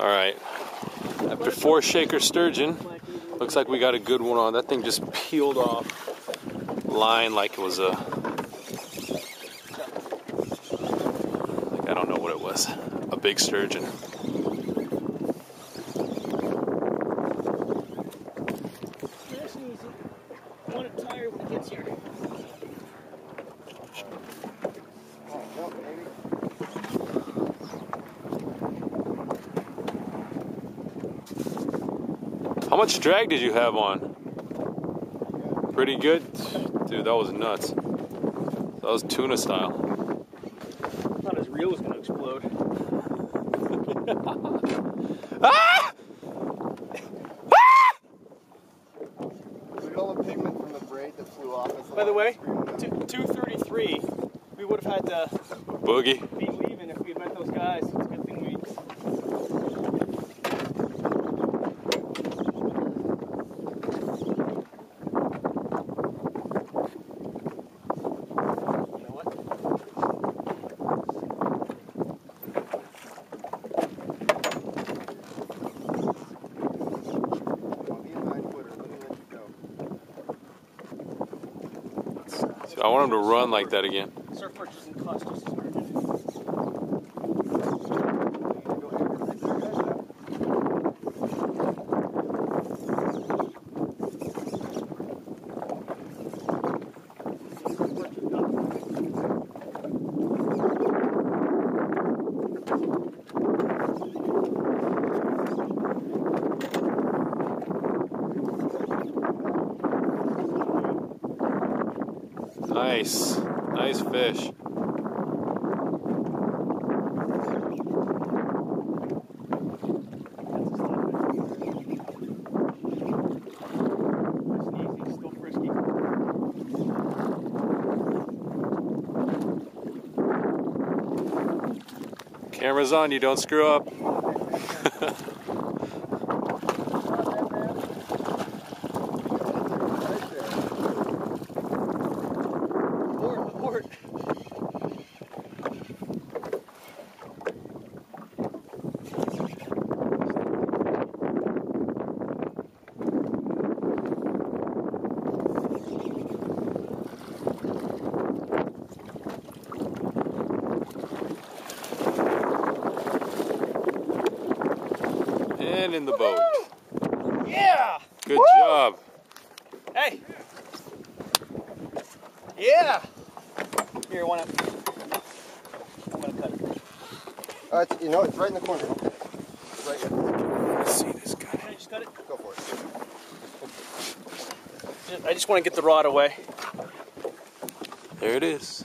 All right. After four shaker sturgeon, looks like we got a good one on. That thing just peeled off line like it was a. I don't know what it was. A big sturgeon. Nice and easy. I want it tired when it gets here. How much drag did you have on? Pretty good? Dude, that was nuts. That was tuna style. I thought his reel was going to explode. Ah! Look at all the pigment from the braid that flew off. By the way, of screaming down. two- 233, we would have had to Boogie. be leaving if we had met those guys. It's a good thing we. You know what? I'll be a nine footer. Let me let you go. I want him to run like that again. Doesn't cost just as much. Nice. Nice fish. Camera's on, you don't screw up. Abort. And in the boat. Here, one up. I'm gonna cut it. Uh, it's, you know, it's right in the corner. It's right here. Let's see this guy. Can I just cut it? Go for it. I just want to get the rod away. There it is.